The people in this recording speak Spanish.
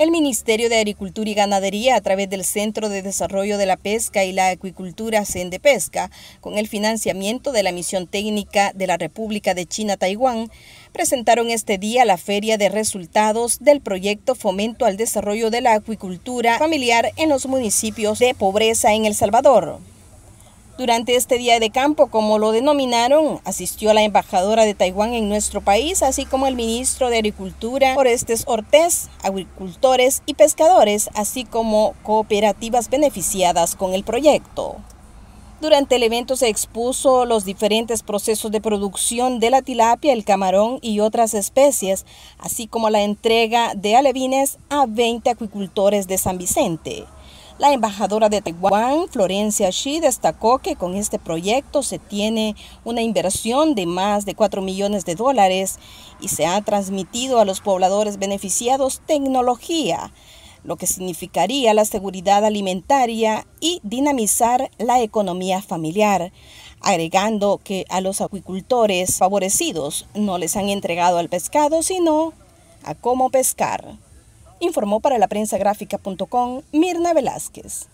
El Ministerio de Agricultura y Ganadería, a través del Centro de Desarrollo de la Pesca y la Acuicultura Pesca, con el financiamiento de la Misión Técnica de la República de China-Taiwán, presentaron este día la feria de resultados del proyecto Fomento al Desarrollo de la Acuicultura Familiar en los municipios de pobreza en El Salvador. Durante este día de campo, como lo denominaron, asistió la embajadora de Taiwán en nuestro país, así como el ministro de Agricultura, Orestes Ortez, agricultores y pescadores, así como cooperativas beneficiadas con el proyecto. Durante el evento se expuso los diferentes procesos de producción de la tilapia, el camarón y otras especies, así como la entrega de alevines a 20 acuicultores de San Vicente. La embajadora de Taiwán, Florencia Xi, destacó que con este proyecto se tiene una inversión de más de 4 millones de dólares y se ha transmitido a los pobladores beneficiados tecnología, lo que significaría la seguridad alimentaria y dinamizar la economía familiar agregando que a los acuicultores favorecidos no les han entregado el pescado, sino a cómo pescar informó para la prensa gráfica.com Mirna Velázquez.